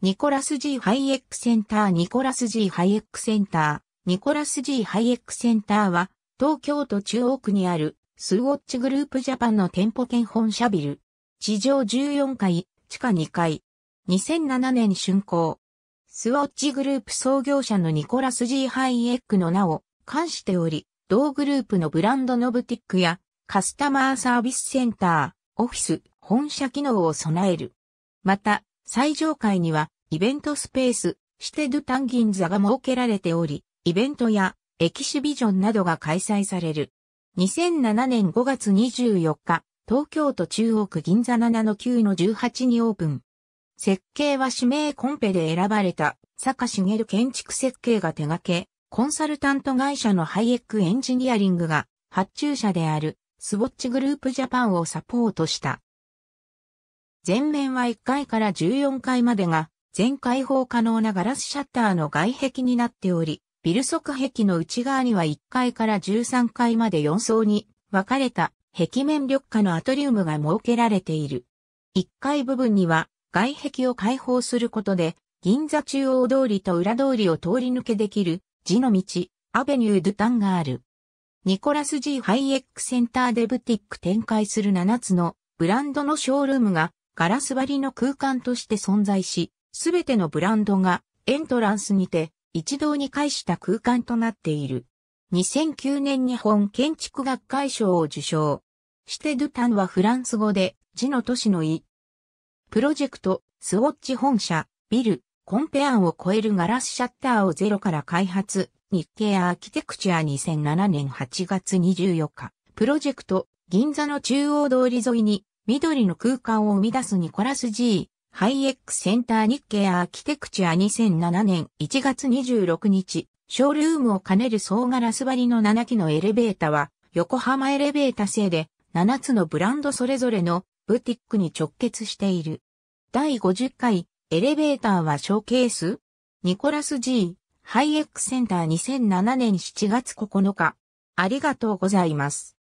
ニコラス G ハイエックセンターニコラス G ハイエックセンターニコラス G ハイエックセンターは東京都中央区にあるスウォッチグループジャパンの店舗兼本社ビル。地上14階、地下2階。2007年竣工。スウォッチグループ創業者のニコラス G ハイエックの名を冠しており、同グループのブランドのブティックやカスタマーサービスセンター、オフィス、本社機能を備える。また、最上階にはイベントスペース、シテドゥタンギンザが設けられており、イベントやエキシビジョンなどが開催される。2007年5月24日、東京都中央区銀座7の9の18にオープン。設計は指名コンペで選ばれた坂茂建築設計が手掛け、コンサルタント会社のハイエックエンジニアリングが発注者であるスウォッチグループジャパンをサポートした。前面は1階から14階までが全開放可能なガラスシャッターの外壁になっており、ビル側壁の内側には1階から13階まで4層に分かれた壁面緑化のアトリウムが設けられている。1階部分には外壁を開放することで銀座中央通りと裏通りを通り抜けできる地の道、アベニュードゥタンがある。ニコラス G ハイエックセンターでブティック展開する7つのブランドのショールームがガラス張りの空間として存在し、すべてのブランドがエントランスにて一堂に会した空間となっている。2009年日本建築学会賞を受賞。シテドゥタンはフランス語で、字の都市の意。プロジェクト、スウォッチ本社、ビル、コンペアンを超えるガラスシャッターをゼロから開発、日経アーキテクチャ2007年8月24日。プロジェクト、銀座の中央通り沿いに、緑の空間を生み出すニコラス G、ハイエックセンター日経アーキテクチャ2007年1月26日、ショールームを兼ねる総ガラス張りの7機のエレベータは、横浜エレベータ製で、7つのブランドそれぞれのブティックに直結している。第50回エレベーターはショーケース？ニコラス G ハイエックセンター2007年7月9日。ありがとうございます。